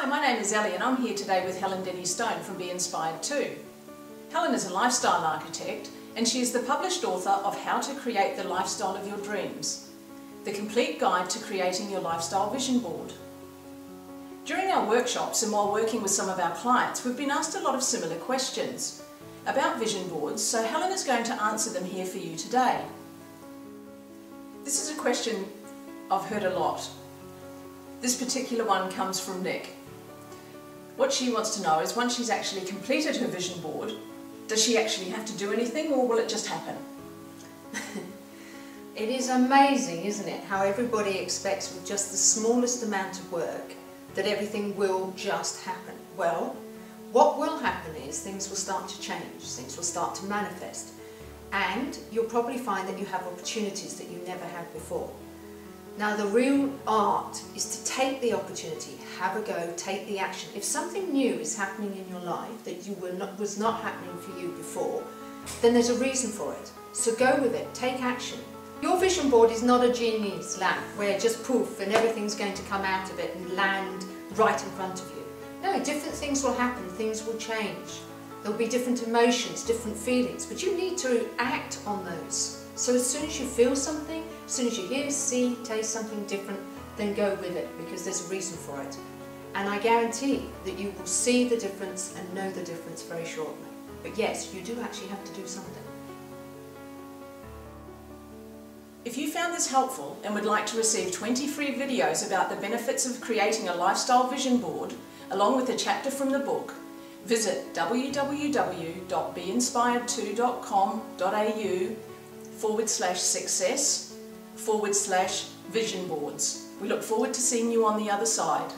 Hi, my name is Ellie and I'm here today with Helen Denny Stone from Be Inspired Too. Helen is a lifestyle architect and she is the published author of How to Create the Lifestyle of Your Dreams, the complete guide to creating your lifestyle vision board. During our workshops and while working with some of our clients, we've been asked a lot of similar questions about vision boards, so Helen is going to answer them here for you today. This is a question I've heard a lot. This particular one comes from Nick. What she wants to know is once she's actually completed her vision board, does she actually have to do anything or will it just happen? it is amazing, isn't it, how everybody expects with just the smallest amount of work that everything will just happen. Well, what will happen is things will start to change, things will start to manifest, and you'll probably find that you have opportunities that you never had before. Now the real art is to take the opportunity, have a go, take the action. If something new is happening in your life that you were not, was not happening for you before, then there's a reason for it. So go with it, take action. Your vision board is not a genie's lamp where just poof and everything's going to come out of it and land right in front of you. No, different things will happen, things will change. There'll be different emotions, different feelings, but you need to act on those. So as soon as you feel something, as soon as you hear, see, taste something different, then go with it because there's a reason for it. And I guarantee that you will see the difference and know the difference very shortly. But yes, you do actually have to do something. If you found this helpful and would like to receive 20 free videos about the benefits of creating a lifestyle vision board, along with a chapter from the book, visit www.binspired2.com.au forward slash success forward slash vision boards. We look forward to seeing you on the other side.